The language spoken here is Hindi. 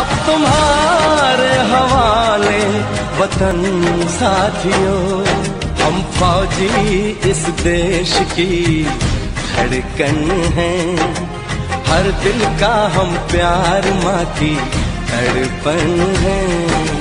अब तुम्हारे हवाले वतन साथियों, हम फौजी इस देश की धड़कन हैं। हर दिल का हम प्यार माँ की तड़पन है।